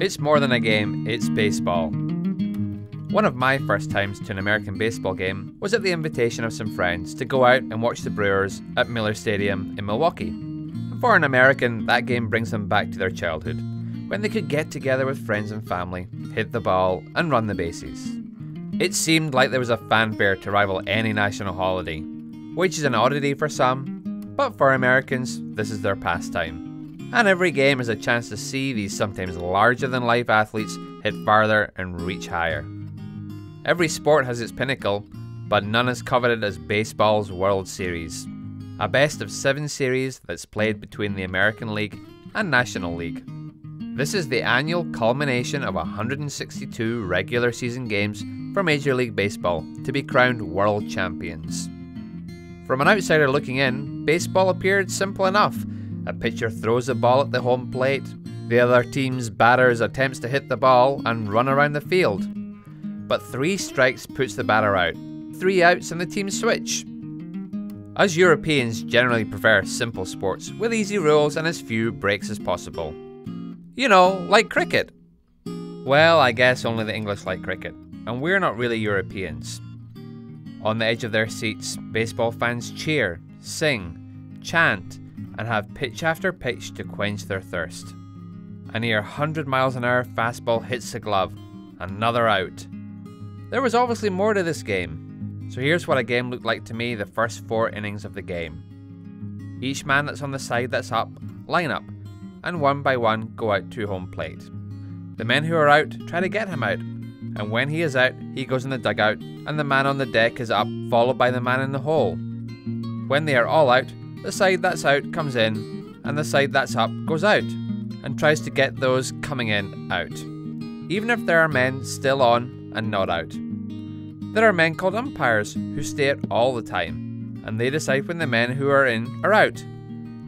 It's more than a game, it's baseball. One of my first times to an American baseball game was at the invitation of some friends to go out and watch the Brewers at Miller Stadium in Milwaukee. For an American, that game brings them back to their childhood, when they could get together with friends and family, hit the ball, and run the bases. It seemed like there was a fanfare to rival any national holiday, which is an oddity for some, but for Americans, this is their pastime. And every game is a chance to see these sometimes larger than life athletes hit farther and reach higher. Every sport has its pinnacle, but none as coveted as baseball's World Series, a best of seven series that's played between the American League and National League. This is the annual culmination of 162 regular season games for Major League Baseball to be crowned world champions. From an outsider looking in, baseball appeared simple enough. A pitcher throws a ball at the home plate, the other team's batters attempts to hit the ball and run around the field but three strikes puts the batter out, three outs and the team switch. As Europeans generally prefer simple sports with easy rules and as few breaks as possible. You know, like cricket. Well, I guess only the English like cricket, and we're not really Europeans. On the edge of their seats, baseball fans cheer, sing, chant, and have pitch after pitch to quench their thirst. A near 100 miles an hour fastball hits the glove, another out. There was obviously more to this game, so here's what a game looked like to me the first four innings of the game. Each man that's on the side that's up, line up, and one by one go out to home plate. The men who are out try to get him out, and when he is out, he goes in the dugout, and the man on the deck is up, followed by the man in the hole. When they are all out, the side that's out comes in, and the side that's up goes out, and tries to get those coming in out. Even if there are men still on and not out. There are men called umpires who stay out all the time, and they decide when the men who are in are out.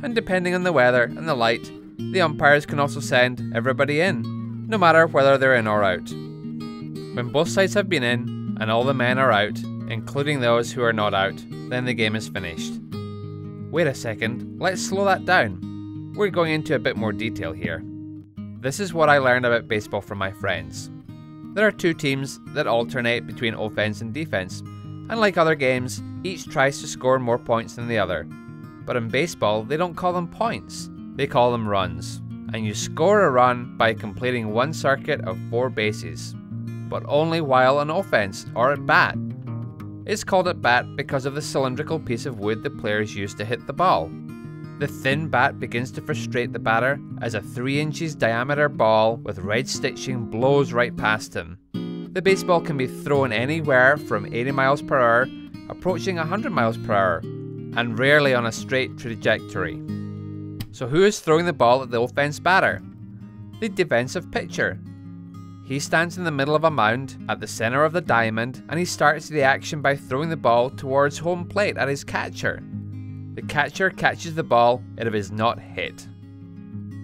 And depending on the weather and the light, the umpires can also send everybody in, no matter whether they're in or out. When both sides have been in and all the men are out, including those who are not out, then the game is finished. Wait a second, let's slow that down. We're going into a bit more detail here. This is what I learned about baseball from my friends. There are two teams that alternate between offense and defense, and like other games, each tries to score more points than the other. But in baseball, they don't call them points, they call them runs. And you score a run by completing one circuit of four bases, but only while on offense or at bat. It's called a bat because of the cylindrical piece of wood the players use to hit the ball. The thin bat begins to frustrate the batter as a 3 inches diameter ball with red stitching blows right past him. The baseball can be thrown anywhere from 80 miles per hour, approaching 100 miles per hour, and rarely on a straight trajectory. So, who is throwing the ball at the offense batter? The defensive pitcher. He stands in the middle of a mound at the center of the diamond and he starts the action by throwing the ball towards home plate at his catcher. The catcher catches the ball and it is not hit.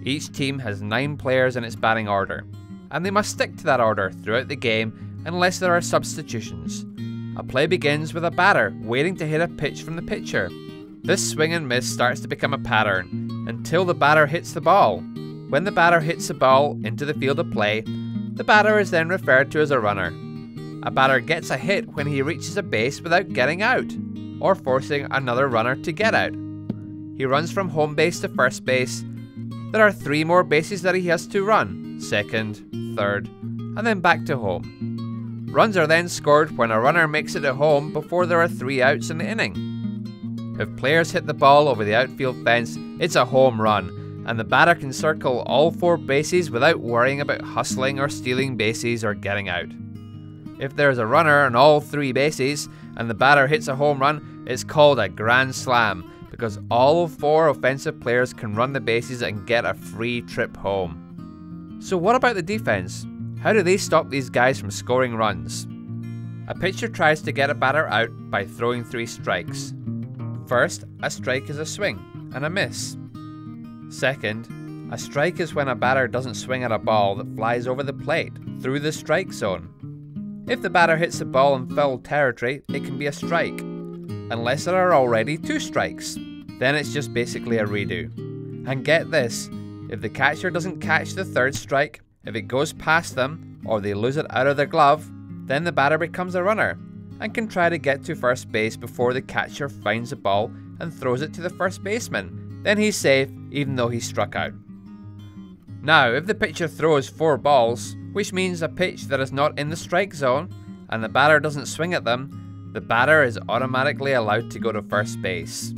Each team has 9 players in its batting order, and they must stick to that order throughout the game unless there are substitutions. A play begins with a batter waiting to hit a pitch from the pitcher. This swing and miss starts to become a pattern until the batter hits the ball. When the batter hits the ball into the field of play, the batter is then referred to as a runner. A batter gets a hit when he reaches a base without getting out or forcing another runner to get out. He runs from home base to first base. There are three more bases that he has to run second, third, and then back to home. Runs are then scored when a runner makes it at home before there are three outs in the inning. If players hit the ball over the outfield fence, it's a home run, and the batter can circle all four bases without worrying about hustling or stealing bases or getting out. If there's a runner on all three bases and the batter hits a home run, it's called a grand slam because all four offensive players can run the bases and get a free trip home. So, what about the defense? How do they stop these guys from scoring runs? A pitcher tries to get a batter out by throwing three strikes. First, a strike is a swing and a miss. Second, a strike is when a batter doesn't swing at a ball that flies over the plate through the strike zone. If the batter hits the ball in foul territory, it can be a strike, unless there are already two strikes. Then it's just basically a redo. And get this if the catcher doesn't catch the third strike, If it goes past them or they lose it out of their glove, then the batter becomes a runner and can try to get to first base before the catcher finds the ball and throws it to the first baseman. Then he's safe even though he struck out. Now, if the pitcher throws four balls, which means a pitch that is not in the strike zone, and the batter doesn't swing at them, the batter is automatically allowed to go to first base.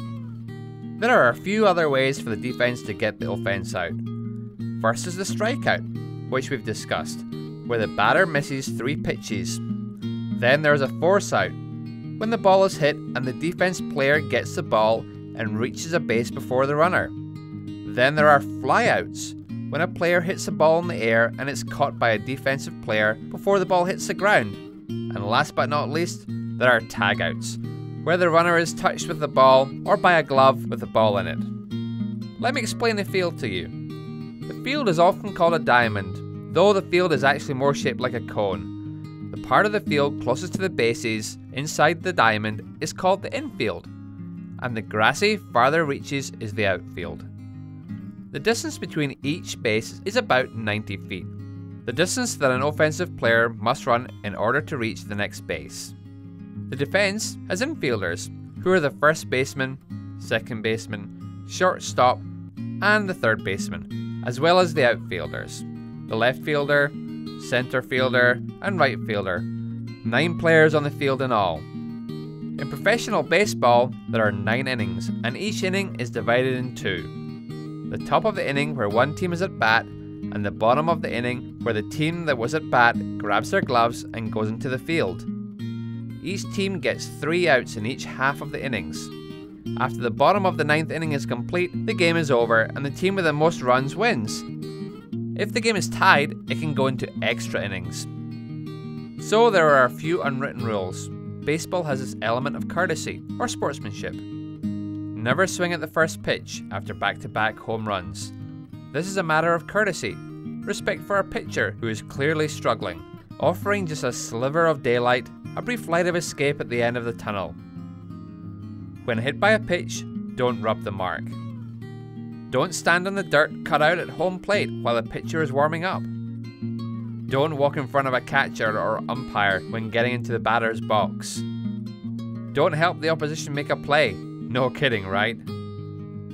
There are a few other ways for the defense to get the offense out. First is the strikeout, which we've discussed, where the batter misses three pitches. Then there is a force out, when the ball is hit and the defense player gets the ball and reaches a base before the runner. Then there are flyouts, when a player hits a ball in the air and it's caught by a defensive player before the ball hits the ground. And last but not least, there are tagouts, where the runner is touched with the ball or by a glove with the ball in it. Let me explain the field to you. The field is often called a diamond, though the field is actually more shaped like a cone. The part of the field closest to the bases, inside the diamond, is called the infield, and the grassy, farther reaches is the outfield. The distance between each base is about 90 feet, the distance that an offensive player must run in order to reach the next base. The defense has infielders, who are the first baseman, second baseman, shortstop, and the third baseman, as well as the outfielders, the left fielder, center fielder, and right fielder. Nine players on the field in all. In professional baseball, there are nine innings, and each inning is divided in two the top of the inning where one team is at bat, and the bottom of the inning where the team that was at bat grabs their gloves and goes into the field. Each team gets three outs in each half of the innings. After the bottom of the ninth inning is complete, the game is over and the team with the most runs wins. If the game is tied, it can go into extra innings. So there are a few unwritten rules. Baseball has this element of courtesy, or sportsmanship. Never swing at the first pitch after back to back home runs. This is a matter of courtesy, respect for a pitcher who is clearly struggling, offering just a sliver of daylight, a brief light of escape at the end of the tunnel. When hit by a pitch, don't rub the mark. Don't stand on the dirt cut out at home plate while the pitcher is warming up. Don't walk in front of a catcher or umpire when getting into the batter's box. Don't help the opposition make a play no kidding, right?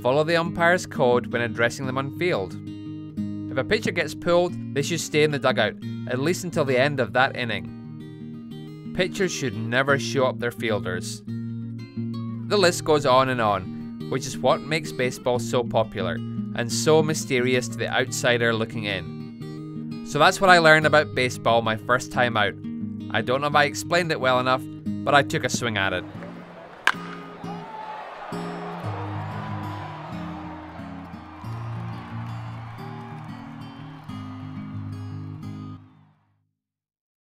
Follow the umpire's code when addressing them on field. If a pitcher gets pulled, they should stay in the dugout, at least until the end of that inning. Pitchers should never show up their fielders. The list goes on and on, which is what makes baseball so popular and so mysterious to the outsider looking in. So that's what I learned about baseball my first time out. I don't know if I explained it well enough, but I took a swing at it.